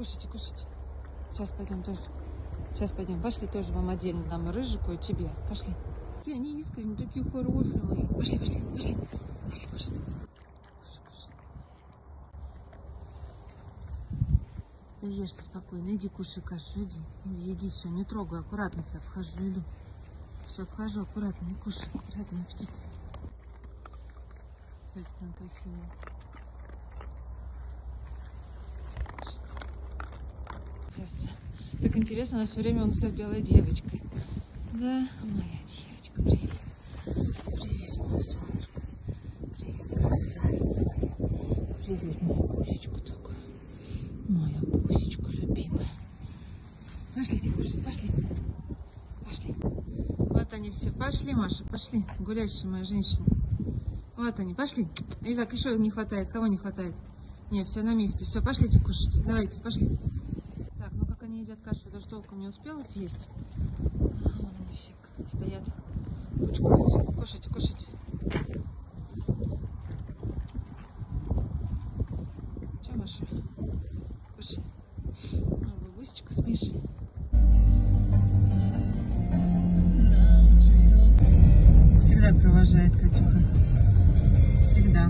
Кушайте, кушайте. Сейчас пойдем тоже. Сейчас пойдем. Пошли тоже вам отдельно дам и рыжику, и тебе. Пошли. Какие они искренне, такие хорошие мои. Пошли, пошли, пошли. Пошли кушать. Кушай, кушай. Да ешь ты спокойно. Иди кушай кашу, иди. Иди, иди, все, не трогай. Аккуратно тебя обхожу, иду. Все, обхожу, аккуратно, не кушай. Аккуратно, аппетит. Смотрите, как она Сейчас. Так интересно, она все время он с той белой девочкой. Да, моя девочка, привет. Привет, моя солнышко. Привет, красавица моя. Привет, моя кусечка такая. Моя кусечка любимая. Пошлите кушать, пошли. Пошли. Вот они все. Пошли, Маша, пошли. Гулящие моя женщина. Вот они, пошли. Изак, еще не хватает. Кого не хватает? Не, все на месте. Все, пошлите кушать. Давайте, пошли. Ну они едят кашу, я даже толком не успела съесть. А, вон они все стоят, кучкуются. Кушайте, кушайте. Че, Маша? Кушай. Ой, бабусечка с Мишей. Всегда провожает Катюха. Всегда.